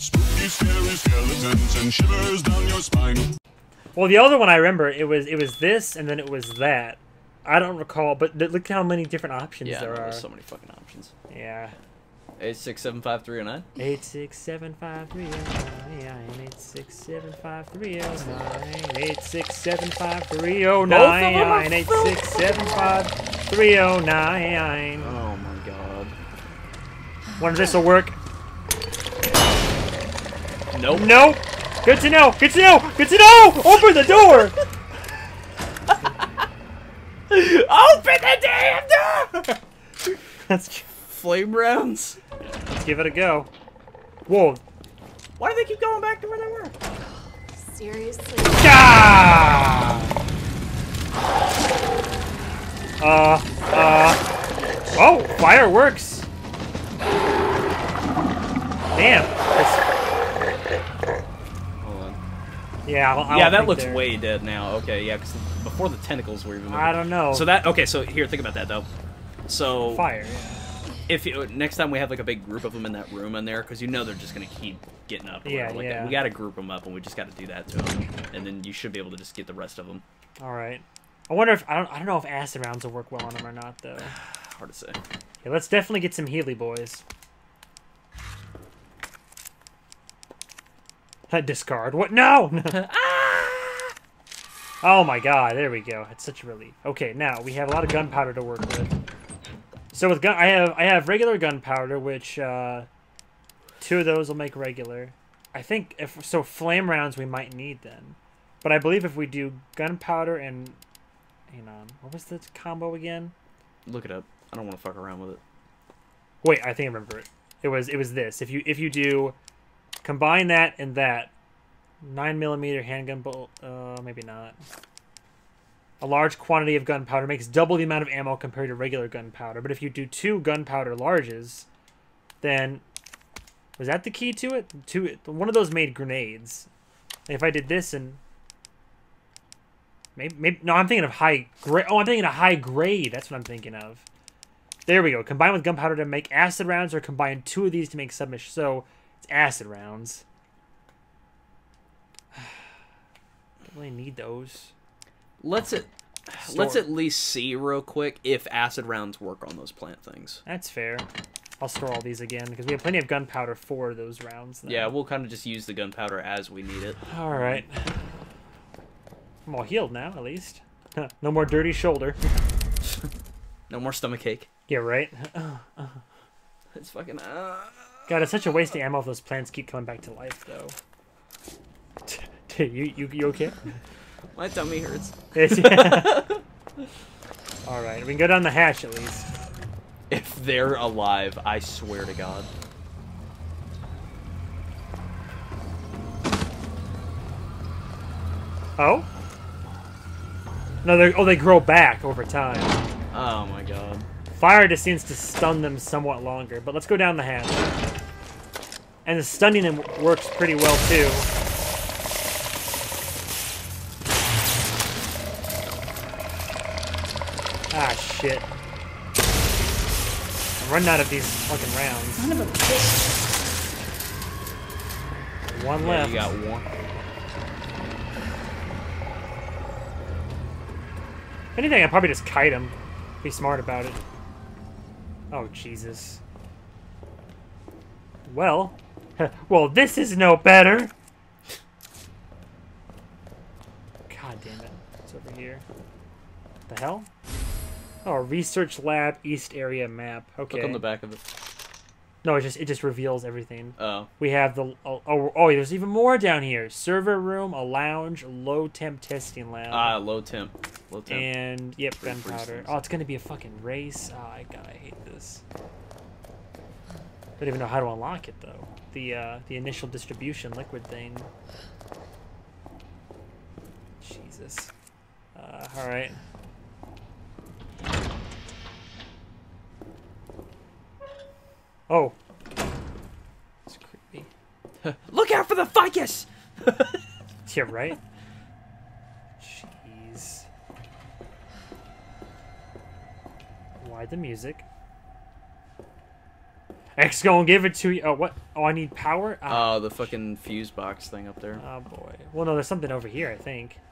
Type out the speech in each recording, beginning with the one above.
Spooky, scary skeletons and shivers down your spine. Well, the other one I remember it was it was this and then it was that. I don't recall, but th- look how many different options Yeah, there no, are. there's so many fucking options. Yeah. Eight six seven five three zero nine. Eight six seven five three oh nine. Eight six seven five three oh nine. Eight six seven five three oh Both of them are nine. Eight six seven five three oh nine. Oh my god. Wonder if this will work. Nope. Nope. Good to know. Good to know. Good to know. Open the door. Open the damn door! Let's, Flame rounds. let's give it a go. Whoa. Why do they keep going back to where they were? Seriously? Ah! Uh, uh. Oh, fireworks. Damn. That's- yeah, I don't- I yeah, that looks they're- way dead now. Okay, yeah, because before the tentacles were even. I don't know. So that okay. So here, think about that though. So Fire. if you, next time we have like a big group of them in that room in there, because you know they're just gonna keep getting up. Yeah, like yeah. That. We gotta group them up, and we just gotta do that to them, and then you should be able to just get the rest of them. All right. I wonder if I don't. I don't know if acid rounds will work well on them or not, though. Hard to say. Yeah, let's definitely get some Healy boys. Discard. What? No! oh my god, there we go. It's such a relief. Okay, now we have a lot of gunpowder to work with. So with gun, I have I have regular gunpowder, which uh, two of those will make regular. I think if so, flame rounds we might need then, but I believe if we do gunpowder and hang on, what was the combo again? Look it up. I don't want to fuck around with it. Wait, I think I remember it. It was it was this. If you if you do combine that and that nine millimeter handgun bolt, uh, maybe not. A large quantity of gunpowder makes double the amount of ammo compared to regular gunpowder. But if you do two gunpowder larges, then was that the key to it? Two one of those made grenades. If I did this and maybe, maybe no, I'm thinking of high grade. Oh, I'm thinking of high grade. That's what I'm thinking of. There we go. Combine with gunpowder to make acid rounds, or combine two of these to make submission. So it's acid rounds. Don't really need those. Let's it. Let's at least see real quick if acid rounds work on those plant things. That's fair. I'll store all these again because we have plenty of gunpowder for those rounds. then. Yeah, we'll kind of just use the gunpowder as we need it. All right. I'm all healed now, at least. no more dirty shoulder. No more stomach ache. Yeah, right. It's fucking. Uh... God, it's such a waste of ammo if those plants keep coming back to life, though. you, you, you okay? My tummy hurts. It's- All right, we can go down the hatch at least. If they're alive, I swear to God. Oh? No, they oh they grow back over time. Oh my God. Fire just seems to stun them somewhat longer, but let's go down the hatch. And the stunning them works pretty well too. Ah shit. I'm running out of these fucking rounds. Son of a bitch. One Yeah, left. you got one. If anything, I'd probably just kite him. Be smart about it. Oh, Jesus. Well. well, this is no better. God damn it. It's over here. The hell? Oh, research lab east area map. Okay. Look on the back of it. No, it just it just reveals everything. Oh. We have the oh, oh oh there's even more down here. Server room, a lounge, low temp testing lab. Ah, low temp. Low temp. And yep, gunpowder. Oh, it's gonna be a fucking race. Oh, I God, I hate this. Don't even know how to unlock it though. The uh, the initial distribution liquid thing. Jesus. Uh, all right. Oh. It's creepy. Look out for the ficus! Yeah, right. Jeez. Why the music? X gonna give it to you. Oh, what? Oh, I need power? Ah, Oh, the fucking fuse box thing up there. oh, boy. Well, no, there's something over here, I think.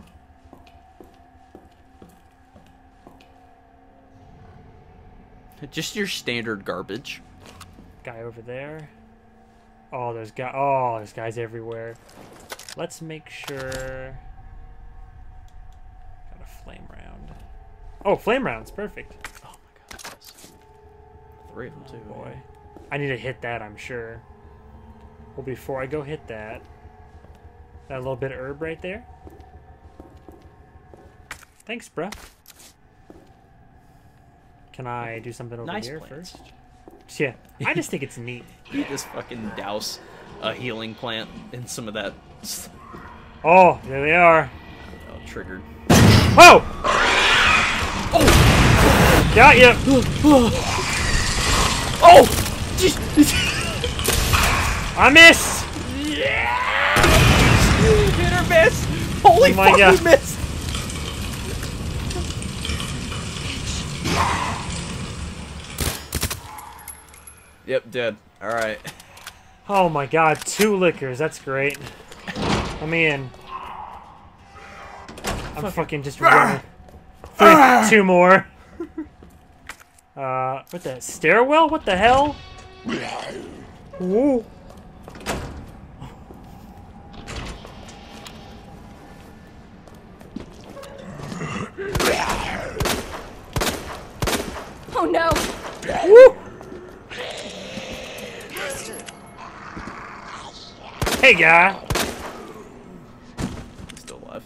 Just your standard garbage. Guy over there. Oh, there's guy. Oh, there's guys everywhere. Let's make sure. Got a flame round. Oh, flame rounds, perfect. Oh my god. Three of them too. Boy, I need to hit that. I'm sure. Well, before I go hit that, that little bit of herb right there. Thanks, bruh. Can I do something over Nice here plants. first? Yeah, I just think it's neat. You just fucking douse a healing plant in some of that. Oh, there they are. Oh, triggered. Whoa! Oh! Got you! Oh! I missed! Hit or miss! Holy Oh my fuck, God. missed! Yep, dead. Alright. Oh my god, two lickers. That's great. Let me in. I'm fucking just running. Three, two more. Uh, what the stairwell? What the hell? Ooh. Oh no! Woo. Hey, guy. Still alive.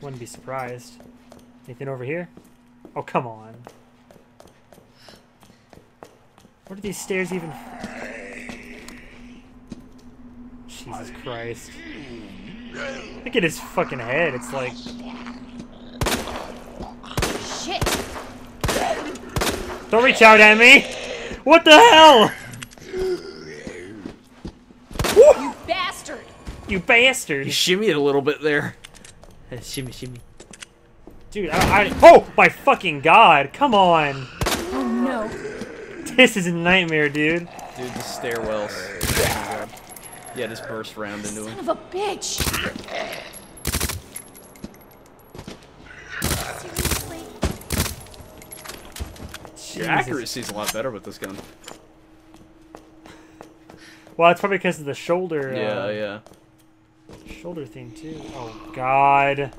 Wouldn't be surprised. Anything over here? Oh, come on. Where do these stairs even... Jesus Christ. Look at his fucking head. It's like... Shit! Don't reach out at me! What the hell? You bastard! You He bastard! shimmied a little bit there. shimmy, shimmy. Dude, I, I... Oh, my fucking god! Come on! No! This is a nightmare, dude. Dude, the stairwells. Yeah, just burst round into Son him. of a bitch! Your Jesus. accuracy's a lot better with this gun. Well, it's probably because of the shoulder. Yeah, uh, yeah. Shoulder thing too. Oh God.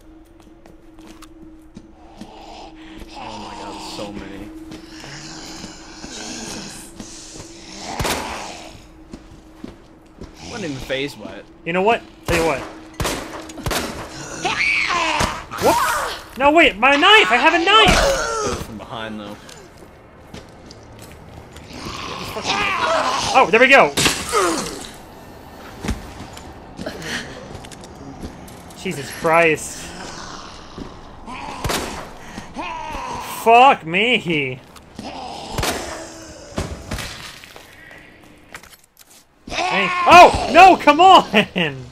Oh my god, there's so many. Wasn't even phased by. You know what? Tell you what. Whoops! No, wait, my knife! I have a knife! From behind though. Oh, there we go. Jesus Christ. Fuck me. No, come on!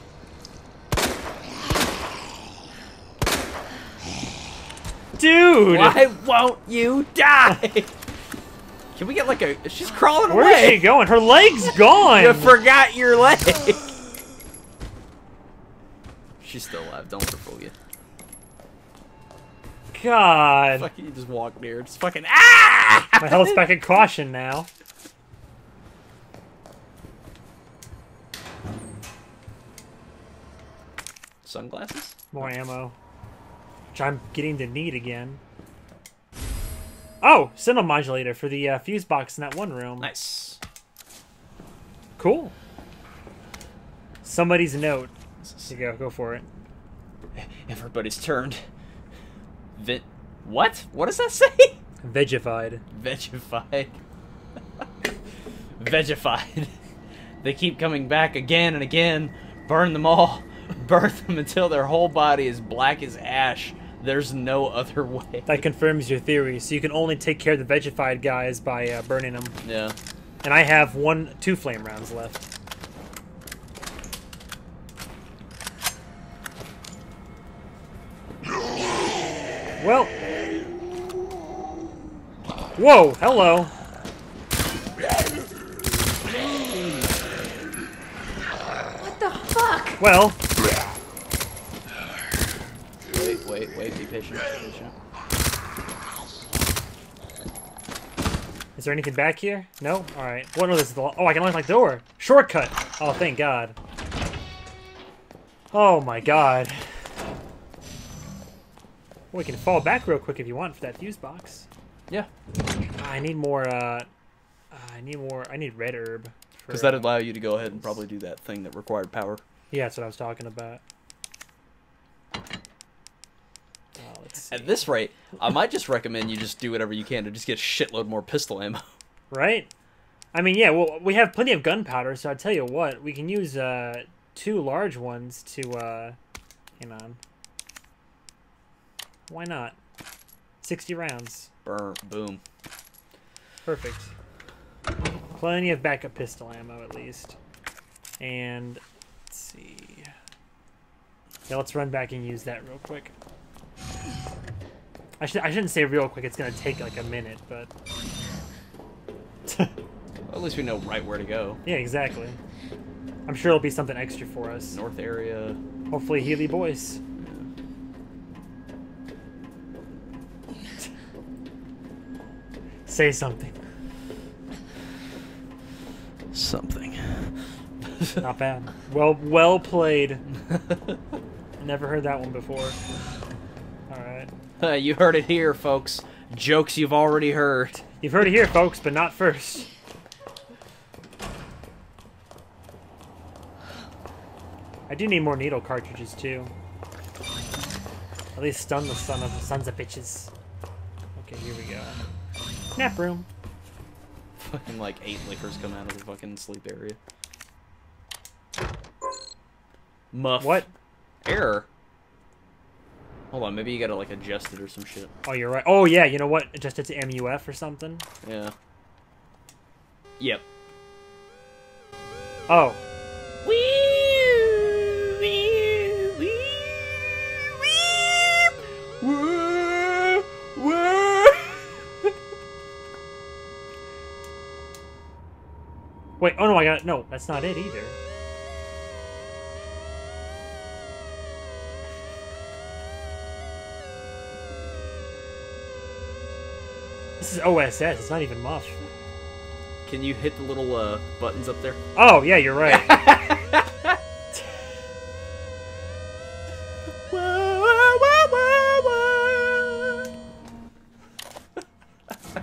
Dude! Why won't you die? Can we get like a? She's crawling away? Where is she going? Her leg's gone! You forgot your leg. She's still alive. Don't let her fool you. God. Fuck you, just walk near. Just fucking ah! My health's back at caution now. Sunglasses? More ammo. Which I'm getting to need again. Oh! Signal modulator for the uh, fuse box in that one room. Nice. Cool. Somebody's note. You go, go for it. Everybody's turned. Vit. What? What does that say? Vegified. Vegified. Vegified. They keep coming back again and again. Burn them all birth them until their whole body is black as ash. There's no other way. That confirms your theory. So you can only take care of the vegified guys by uh, burning them. Yeah. And I have one, two flame rounds left. Well. Whoa, hello. What the fuck? Well, patient. Be patient. is there anything back here? No? Alright. What? No, this is the... Oh, I can unlock my door. Shortcut. Oh, thank God. Oh, my God. We can fall back real quick if you want for that fuse box. Yeah, I need more, uh... I need more... I need red herb. because that'd uh, allow you to go ahead and probably do that thing that required power. Yeah, that's what I was talking about. Oh, let's see. At this rate, I might just recommend you just do whatever you can to just get a shitload more pistol ammo. Right? I mean, yeah, well, we have plenty of gunpowder, so I'll tell you what, we can use uh, two large ones to, uh, hang on. Why not? 60 rounds. Burn, boom. Perfect. Plenty of backup pistol ammo, at least. And, let's see. Yeah, let's run back and use that real quick. I, should, I shouldn't say real quick, it's going to take like a minute, but... At least we know right where to go. Yeah, exactly. I'm sure it'll be something extra for us. North area. Hopefully, Healy boys. Say something. Something. Not bad. Well, well played. I never heard that one before. You heard it here, folks. Jokes you've already heard. You've heard it here, folks, but not first. I do need more needle cartridges too. At least stun the son of the sons of bitches. Okay, here we go. Nap room. Fucking like eight lickers come out of the fucking sleep area. Muff. What? Error. Hold on, maybe you gotta like adjust it or some shit. Oh, you're right. Oh, yeah. You know what? Adjust it to MUF or something. Yeah. Yep. Oh. Wait. Oh no, I got it. no. That's not it either. This is OSS. It's not even muff. Can you hit the little uh, buttons up there? Oh yeah, you're right.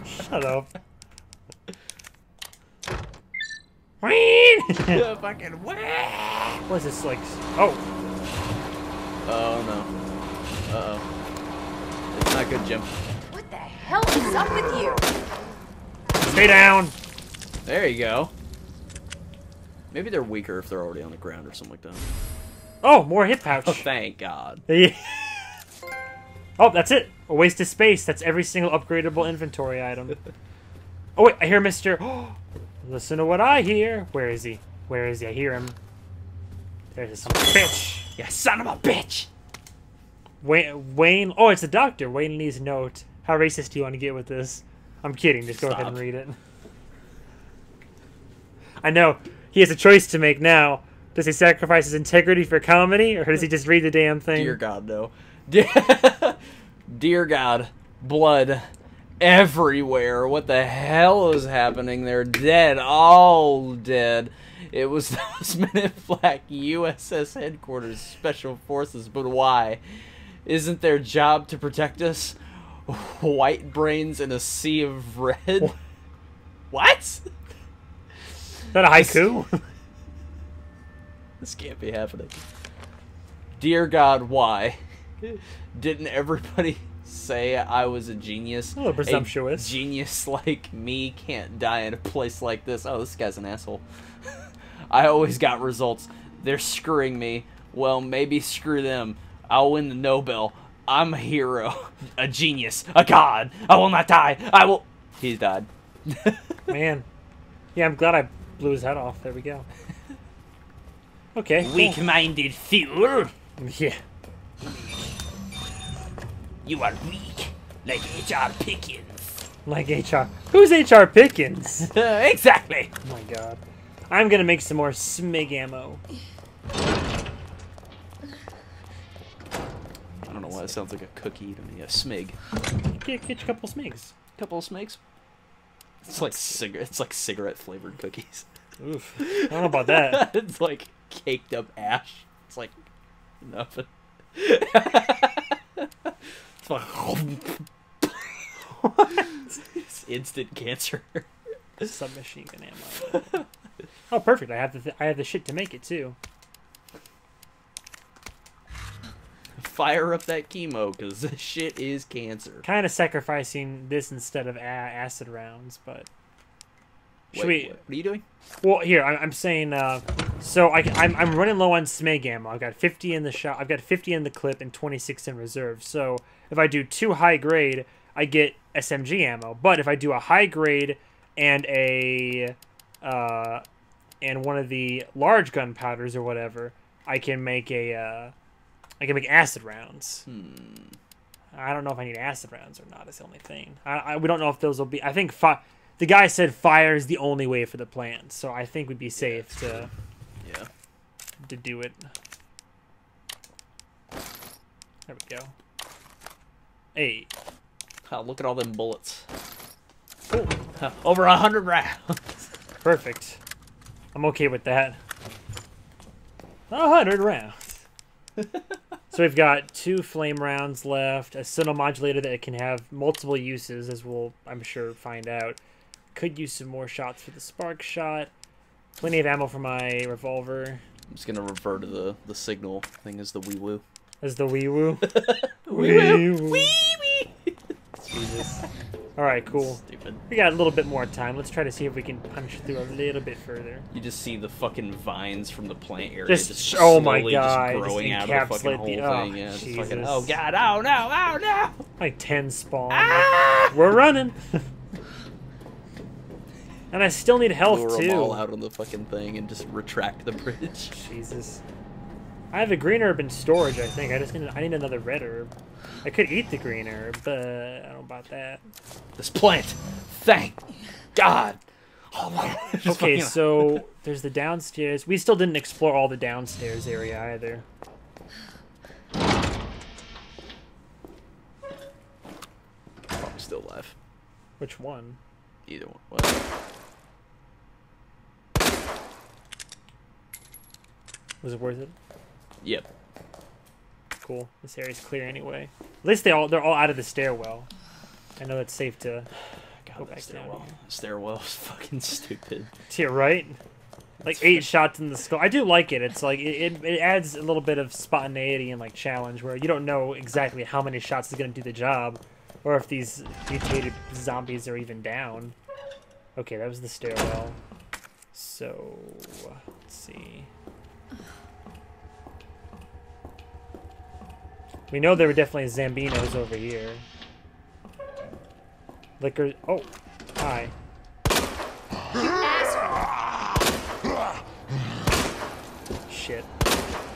Shut up. Fucking What is this like? Oh, Oh no. Uh oh. It's not good, Jim. What the hell is up with you? stay down. There you go. Maybe they're weaker if they're already on the ground or something like that. Oh, more hip pouch. Oh, thank God. Oh, that's it. A waste of space. That's every single upgradable inventory item. Oh wait, I hear Mister. Listen to what I hear. Where is he? Where is he? I hear him. There's some bitch. You son of a bitch! Wayne, Wayne. Oh, it's the doctor. Wayne Lee's note. How racist do you want to get with this? I'm kidding. Just go ahead and read it. I know he has a choice to make now. Does he sacrifice his integrity for comedy, or does he just read the damn thing? Dear God, no. Dear, Dear God, blood everywhere. What the hell is happening? They're dead, all dead. It was those Men in Black USS headquarters, special forces, but why? Isn't their job to protect us? White brains in a sea of red. What? Is that a haiku? This can't be happening. Dear God, why? Didn't everybody say I was a genius? A little presumptuous. genius like me can't die in a place like this. Oh, this guy's an asshole. I always got results. They're screwing me. Well, maybe screw them. I'll win the Nobel. I'm a hero, a genius, a god. I will not die. I will. He's died. Man. Yeah, I'm glad I blew his head off. There we go. Okay. Weak-minded fool. Yeah. You are weak, like H.R. Pickens. Like HR. Who's HR Pickens? exactly. Oh my god. I'm gonna make some more smig ammo. Why it sounds like a cookie to me. A smig. Get, get you a couple smigs. Couple of smigs. It's like cigarette. It's like cigarette flavored cookies. Oof. I don't know about that. it's like caked up ash. It's like nothing. it's like it's instant cancer. Submachine gun ammo. Oh, perfect. I have the th- I have the shit to make it too. Fire up that chemo, cause this shit is cancer. Kind of sacrificing this instead of a- acid rounds, but should Wait, we? what are you doing? Well, here I'm, I'm saying. Uh, so I, am I'm running low on smeg ammo. I've got 50 in the shot. I've got 50 in the clip and 26 in reserve. So if I do two high grade, I get SMG ammo. But if I do a high grade and a uh, and one of the large gunpowders or whatever, I can make a uh, I can make acid rounds. Hmm. I don't know if I need acid rounds or not. Is the only thing. I, I we don't know if those will be. I think fi- the guy said fire is the only way for the plant, so I think we'd be safe to Yeah. to do it. There we go. Hey, Oh, look at all them bullets. cool, Over a hundred rounds. perfect. I'm okay with that. A hundred rounds. so we've got two flame rounds left, a signal modulator that can have multiple uses, as we'll, I'm sure, find out. Could use some more shots for the spark shot. Plenty of ammo for my revolver. I'm just gonna refer to the the signal thing as the wee woo. As the wee woo. Wee woo. Wee wee. Jesus. All right, cool. Stupid. We got a little bit more time. Let's try to see if we can punch through a little bit further. You just see the fucking vines from the plant area Just- just, oh my God, just growing just out of the fucking whole the- oh, thing. Yeah, fucking, oh god, oh no, oh no. Like 10 spawn. Ah! We're running. and I still need health, Lure them all too. out on the fucking thing and just retract the bridge. Jesus. I have a green herb in storage, I think. I just need, I need another red herb. I could eat the green herb, but I don't know about that. This plant, thank God. Oh my. Okay, so there's the downstairs. We still didn't explore all the downstairs area either. Oh, Probably still alive. Which one? Either one. Well, Was it worth it? Yep. Cool. This area's clear anyway. At least they all they're all out of the stairwell. I know that's safe to God, Go back stairwell. down. Stairwell is fucking stupid. to your right. Like eight shots in the skull. I do like it. It's like it, it, it adds a little bit of spontaneity and like challenge where you don't know exactly how many shots is gonna do the job, or if these mutated zombies are even down. Okay, that was the stairwell. So let's see. We know there were definitely Zambinos over here. Licker. Oh, hi. Shit.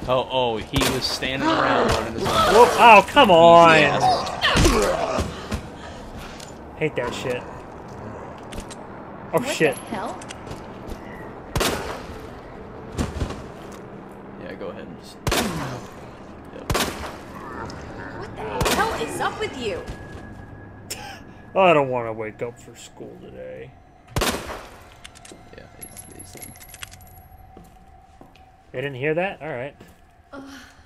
Oh, oh, he was standing around running his mouth. Whoa, oh, come on! Hate that shit. Oh What shit. hell? Yeah, go ahead and just. Yep. What the hell is up with you? I don't want to wake up for school today. Yeah, he's, he's They didn't hear that? Alright.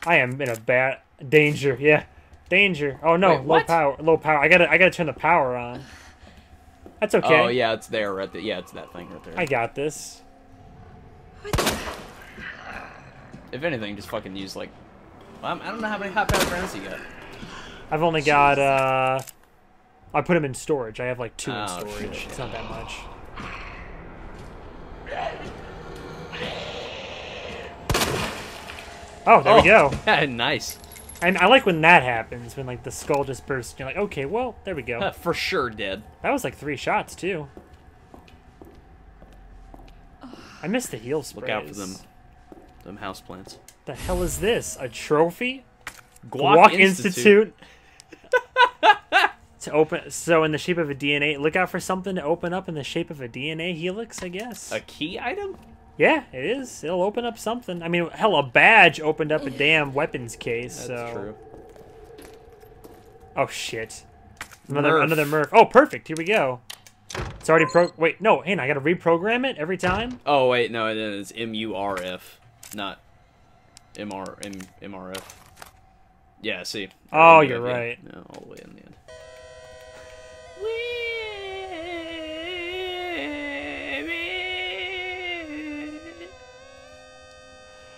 I am in a bad danger, yeah. Danger. Oh no, Wait, low what? power low power. I gotta I gotta turn the power on. That's oh, okay. Oh yeah, it's there right there. Yeah, it's that thing right there. I got this. What the? If anything, just fucking use like. Well, I'm- I don't know how many hot power rounds you got. I've only got uh I put them in storage. I have like two in Oh, storage. shit. It's not that much. Oh, there we go. Yeah, nice. And I like when that happens, when like the skull just bursts. And you're like, okay, well, there we go. For sure, dead. That was like three shots too. I missed the heal sprays. Look out for them. Them house plants. The hell is this? A trophy? Guac, Guac Institute. to open, so in the shape of a DNA. Look out for something to open up in the shape of a DNA helix, I guess. A key item? yeah, it is. It'll open up something. I mean, hell, a badge opened up a damn weapons case. That's so true. Oh shit. Another Murph. another Murph. Oh, perfect. Here we go. It's already pro. Wait, no. Hey, I gotta reprogram it every time. Oh wait, no, it is M U R F, not M R M M R F. Yeah, see. Oh, you're right. Yeah, all the way in the end.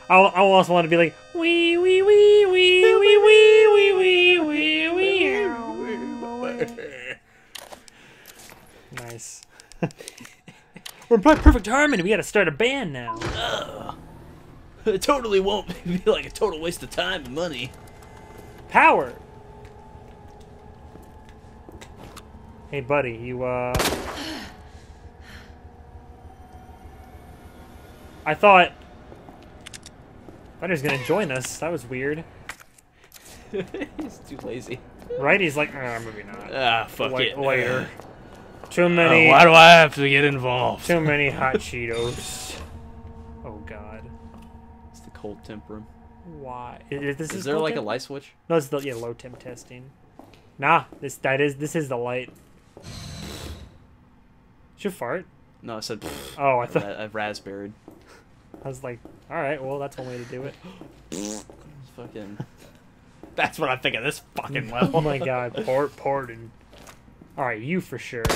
I I also want to be like wee wee wee wee wee wee wee wee wee wee. Nice. We're in perfect harmony. We gotta start a band now. It totally won't be like a total waste of time and money. Power. Hey, buddy, you uh. I thought. Buddy's gonna join us. That was weird. He's too lazy. Right? He's like, ah, maybe not. Ah, fuck Wait, it. later. Too Uh, many. why do I have to get involved? Too many hot Cheetos. Oh God. It's the cold temper. Why? Is, this Is is there low like a light switch? No, it's the yeah low temp testing. Nah, this that is this is the light. Did you fart? No, I said Oh, I thought I, I've raspberried. I was like, all right, well that's one way to do it. Fucking. That's what I think of this fucking level. oh my god, port, pardon. All right, you for sure.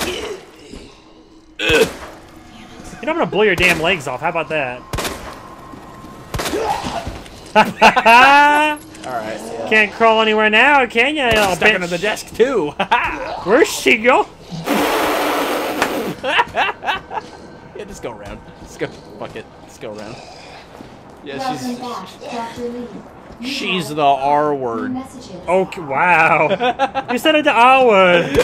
You know I'm gonna blow your damn legs off. How about that? All right. Yeah. Can't crawl anywhere now, can you? Stuck bitch. under the desk too. Where's she go? yeah, just go around. Let's go. Fuck it. Let's go around. Yeah, she's back, Dr. Lee. You she's the R word. Messages. Okay, wow. you said it to Alwood.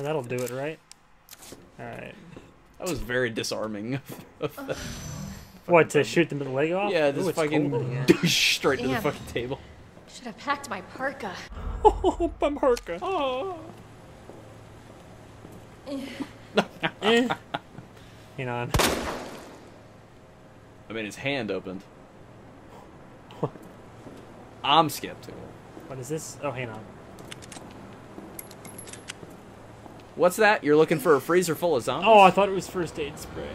Oh, that'll do it, right? Alright. That was very disarming. What, to shoot them the leg off? yeah, Ooh, just it's fucking here. douche straight to the fucking table. Should have packed my parka. Oh, Bumharka. Oh. Eh. Hang on. I mean, his hand opened. What? I'm skeptical. What is this? Oh, hang on. What's that? You're looking for a freezer full of zombies? Oh, I thought it was first aid spray.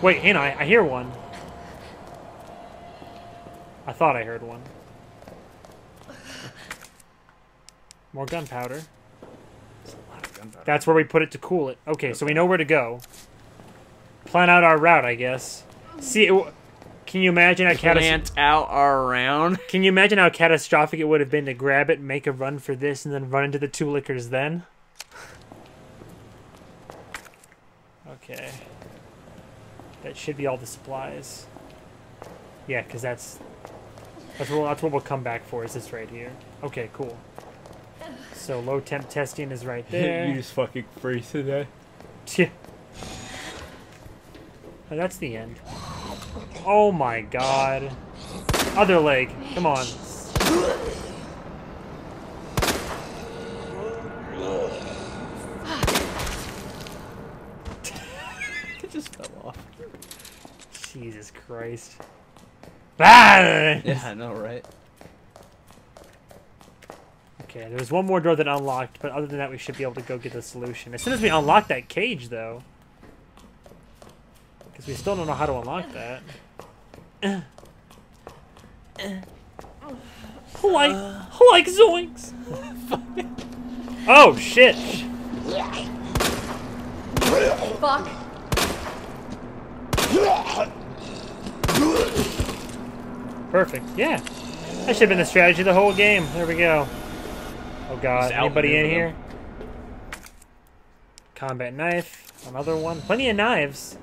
Wait, hang on. I, I hear one. I thought I heard one. More gunpowder. That's where we put it to cool it. Okay, so we know where to go. Plan out our route, I guess. See, it, can you imagine how catas- Plant out around. Can you imagine how catastrophic it would have been to grab it, make a run for this, and then run into the two lickers then? Okay. That should be all the supplies. Yeah, because that's that's what that's what we'll come back for. Is this right here? Okay, cool. So low temp testing is right there. You just fucking freeze today. Yeah. Oh, that's the end. Oh my god. Other leg. Come on. It just fell off. Jesus Christ. Ah! Yeah, I know, right? Okay, there's one more door that unlocked, but other than that, we should be able to go get the solution. As soon as we unlock that cage, though. Because we still don't know how to unlock that. like, like zoinks! oh, shit! Fuck. Perfect, yeah. That should have been the strategy the whole game. There we go. Oh god, anybody in here? Combat knife, another one. Plenty of knives.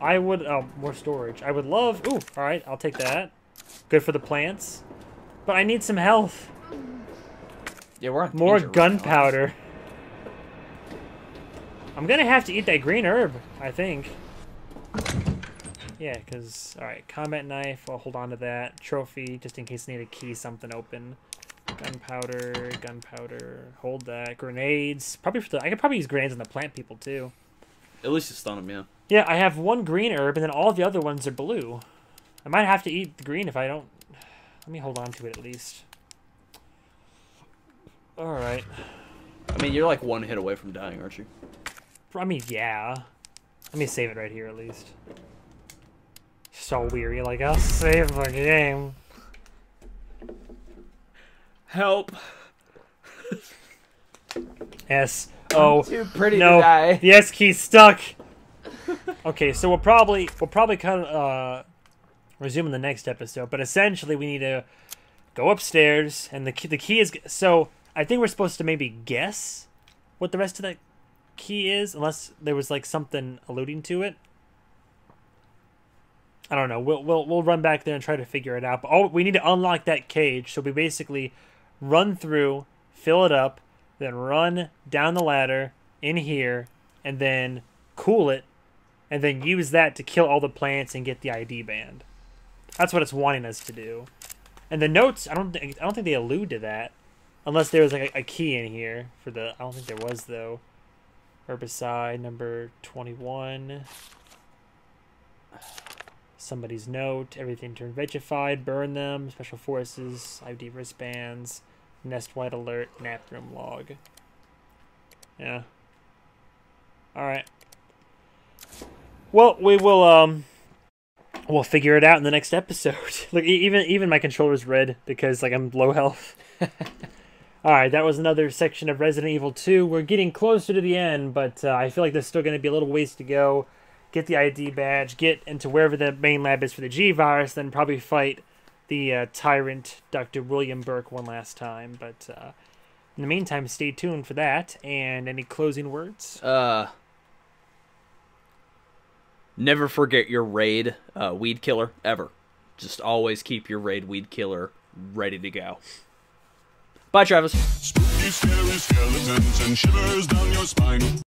I would, oh, more storage. I would love, ooh, alright, I'll take that. Good for the plants. But I need some health. Yeah, we're on More danger right gunpowder. I'm gonna have to eat that green herb, I think. Yeah, because, alright, combat knife, I'll hold on to that. Trophy, just in case I need a key something open. Gunpowder, gunpowder, hold that. Grenades, probably for the, I could probably use grenades on the plant people too. At least you stun him, yeah. Yeah, I have one green herb, and then all the other ones are blue. I might have to eat the green if I don't. Let me hold on to it at least. All right. I mean, you're like one hit away from dying, aren't you? I mean, yeah. Let me save it right here at least. So weary, like I'll save the game. Help! S O. Too pretty no. to die. The S key's stuck. okay, so we'll probably we'll probably kind of uh, resume in the next episode. But essentially, we need to go upstairs, and the key, the key is so. I think we're supposed to maybe guess what the rest of that key is, unless there was like something alluding to it. I don't know. We'll we'll we'll run back there and try to figure it out. But oh, we need to unlock that cage. So we basically run through, fill it up, then run down the ladder in here, and then cool it, and then use that to kill all the plants and get the ID band. That's what it's wanting us to do. And the notes, I don't think I don't think they allude to that, unless there was like a, a key in here for the. I don't think there was though. Herbicide number twenty-one. Somebody's note. Everything turned vegified. Burn them. Special forces. ID wristbands. Nest wide alert. Nap room log. Yeah. All right. Well, we will um we'll figure it out in the next episode. Look, even even my controller's red because like I'm low health. All right, that was another section of Resident Evil 2. We're getting closer to the end, but uh, I feel like there's still going to be a little ways to go. Get the ID badge, get into wherever the main lab is for the G virus, then probably fight the uh, tyrant Dr. William Burke one last time. But uh, in the meantime, stay tuned for that. And any closing words? Uh, never forget your raid uh, weed killer ever. Just always keep your raid weed killer ready to go. Bye, Travis. Spooky, scary skeletons and shivers down your spine.